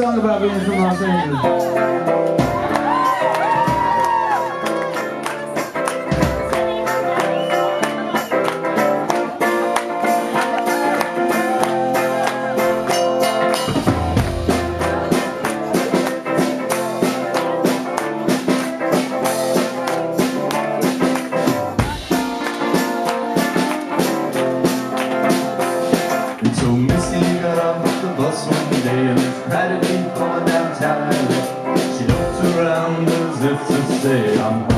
song about being from Los Angeles. around as if to say I'm